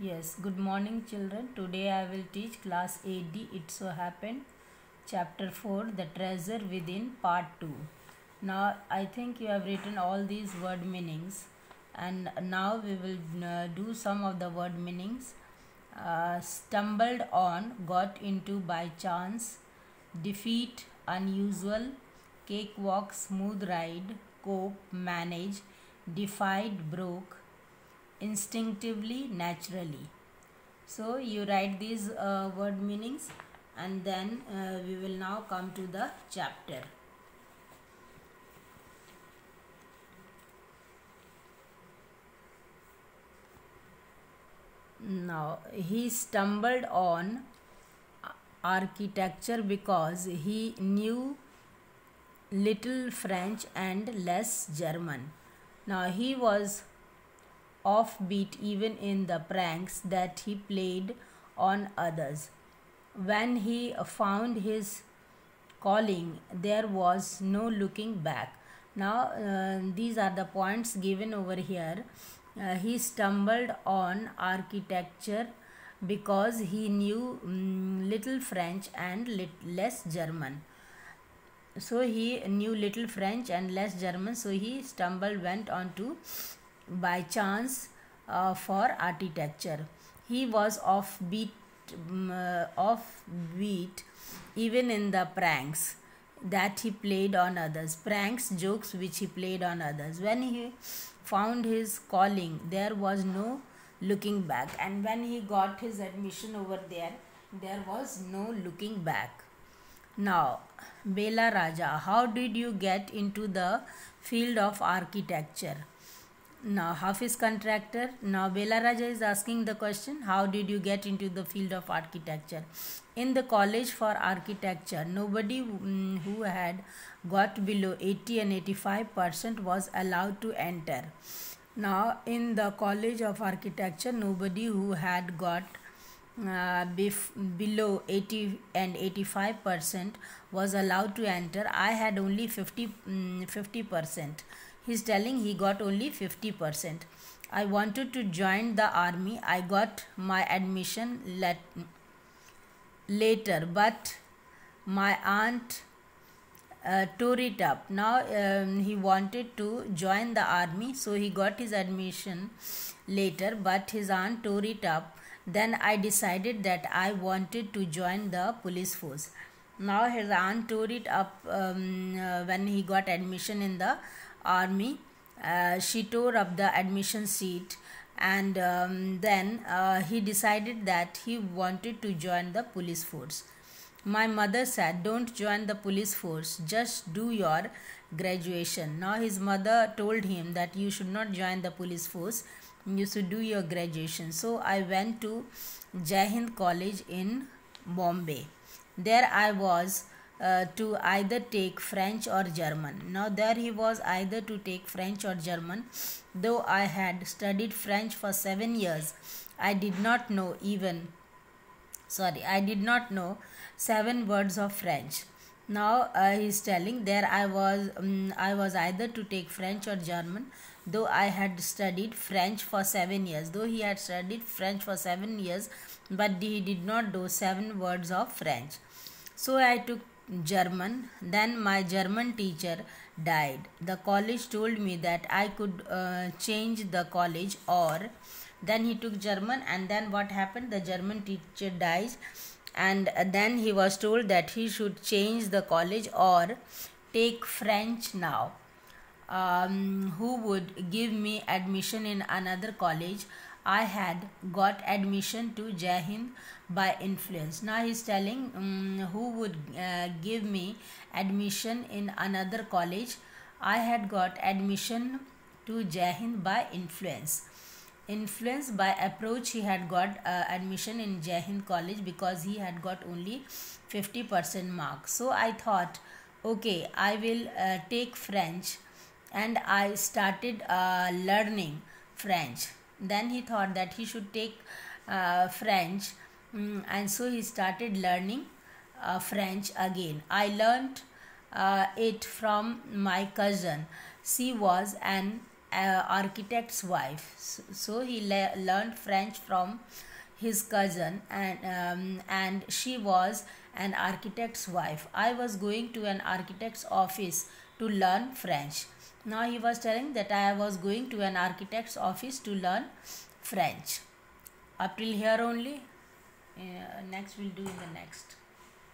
Yes, good morning, children. Today I will teach class 8D. It so happened, chapter 4, The Treasure Within, part 2. Now, I think you have written all these word meanings, and now we will uh, do some of the word meanings. Uh, stumbled on, got into by chance, defeat, unusual, cakewalk, smooth ride, cope, manage, defied, broke, instinctively naturally. So you write these uh, word meanings and then uh, we will now come to the chapter. Now he stumbled on architecture because he knew little french and less german. Now he was offbeat even in the pranks that he played on others. When he found his calling, there was no looking back. Now, uh, these are the points given over here. Uh, he stumbled on architecture because he knew um, little French and lit- less German. So he knew little French and less German. So he stumbled, went on to by chance uh, for architecture. He was offbeat, um, offbeat even in the pranks that he played on others. Pranks, jokes which he played on others. When he found his calling, there was no looking back. And when he got his admission over there, there was no looking back. Now, Bela Raja, how did you get into the field of architecture? Now, Hafeez Contractor. Now, Bela Raja is asking the question How did you get into the field of architecture? In the college for architecture, nobody mm, who had got below 80 and 85 percent was allowed to enter. Now, in the college of architecture, nobody who had got uh, below 80 and 85 percent was allowed to enter. I had only 50 mm, 50 percent he's telling he got only 50% i wanted to join the army. I got my admission let, later but my aunt uh, tore it up. Now um, he wanted to join the army so he got his admission later but his aunt tore it up. Then i decided that i wanted to join the police force. Now his aunt tore it up um, uh, when he got admission in the army. Uh, she tore up the admission sheet and um, then uh, he decided that he wanted to join the police force. My mother said, Don't join the police force, just do your graduation. Now, his mother told him that you should not join the police force, you should do your graduation. So, I went to Jai Hind College in Bombay. There I was uh, to either take French or German. Now, there he was either to take French or German. Though I had studied French for seven years, I did not know even, sorry, I did not know seven words of French. Now uh, he's telling there I was um, I was either to take French or German though I had studied French for seven years though he had studied French for seven years but he did not know seven words of French so I took German. Then my German teacher died. The college told me that I could uh, change the college or then he took German and then what happened? The German teacher dies and then he was told that he should change the college or take French now. Um, who would give me admission in another college? I had got admission to Jai Hind by influence. Now he's telling um, who would uh, give me admission in another college. I had got admission to Jai Hind by influence. Influence by approach, he had got uh, admission in Jai Hind College because he had got only 50% mark. So I thought, okay, I will uh, take French and I started uh, learning French then he thought that he should take uh, french mm, and so he started learning uh, french again. I learned uh, it from my cousin. She was an uh, architect's wife. So, so he le- learned french from his cousin and um, and she was an architect's wife. I was going to an architect's office to learn french now he was telling that i was going to an architect's office to learn french. Up till here only. Uh, next we'll do in the next